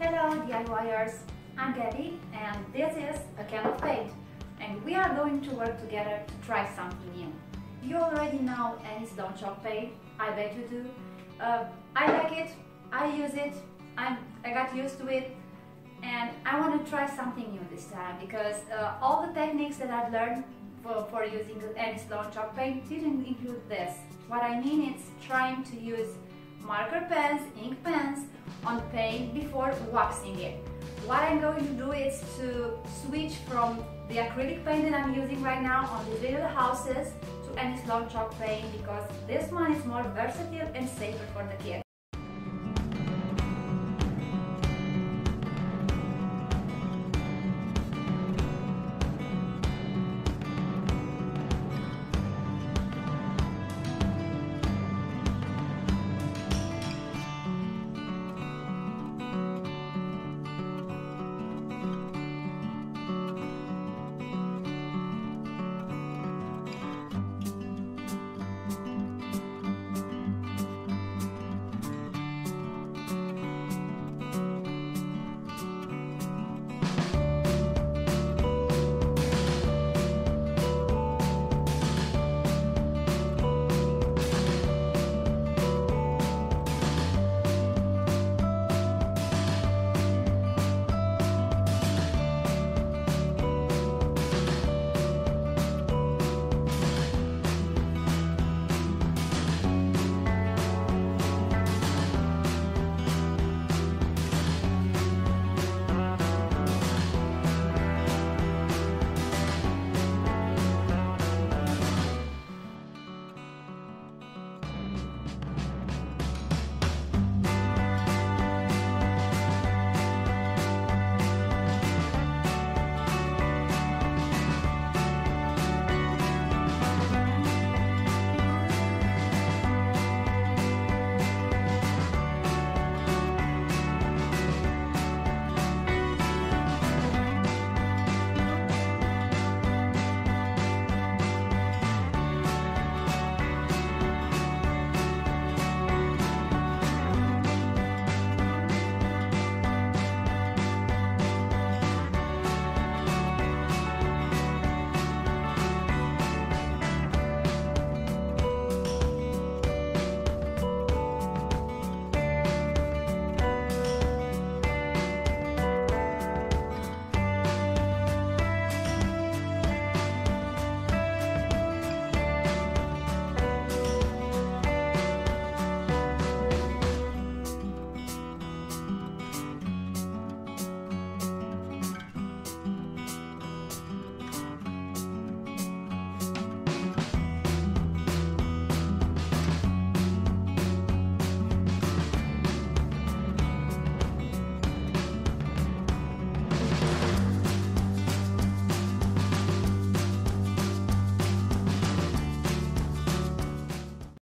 Hello DIYers, I'm Gabby and this is a can of paint and we are going to work together to try something new. You already know Annie Sloan Chalk paint, I bet you do. Uh, I like it, I use it, I'm, I got used to it and I want to try something new this time because uh, all the techniques that I've learned for, for using Annie Sloan Chalk paint didn't include this. What I mean is trying to use marker pens, ink pens on paint before waxing it. What I'm going to do is to switch from the acrylic paint that I'm using right now on these little houses to Annie Sloan Chalk paint because this one is more versatile and safer for the kids.